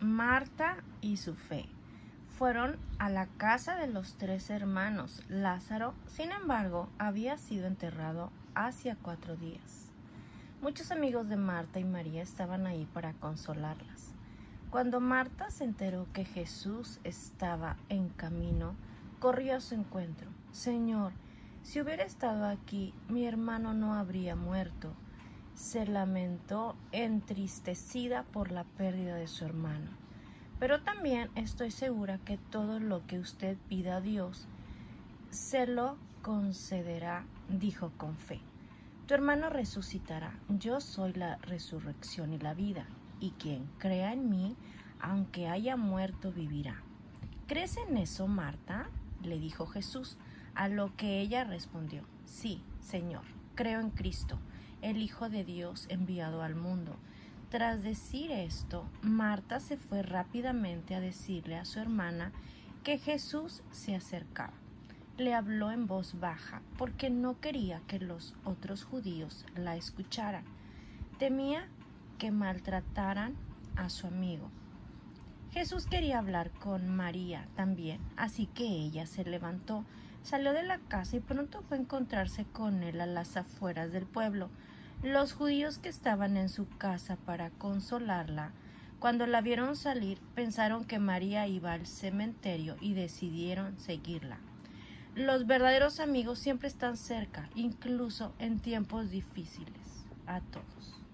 Marta y su fe. Fueron a la casa de los tres hermanos. Lázaro, sin embargo, había sido enterrado hacia cuatro días. Muchos amigos de Marta y María estaban ahí para consolarlas. Cuando Marta se enteró que Jesús estaba en camino, corrió a su encuentro. Señor, si hubiera estado aquí, mi hermano no habría muerto. Se lamentó entristecida por la pérdida de su hermano. Pero también estoy segura que todo lo que usted pida a Dios se lo concederá, dijo con fe. Tu hermano resucitará. Yo soy la resurrección y la vida, y quien crea en mí, aunque haya muerto, vivirá. ¿Crees en eso, Marta? le dijo Jesús, a lo que ella respondió, Sí, Señor, creo en Cristo, el Hijo de Dios enviado al mundo. Tras decir esto, Marta se fue rápidamente a decirle a su hermana que Jesús se acercaba le habló en voz baja porque no quería que los otros judíos la escucharan. Temía que maltrataran a su amigo. Jesús quería hablar con María también, así que ella se levantó, salió de la casa y pronto fue a encontrarse con él a las afueras del pueblo. Los judíos que estaban en su casa para consolarla, cuando la vieron salir, pensaron que María iba al cementerio y decidieron seguirla. Los verdaderos amigos siempre están cerca, incluso en tiempos difíciles. A todos.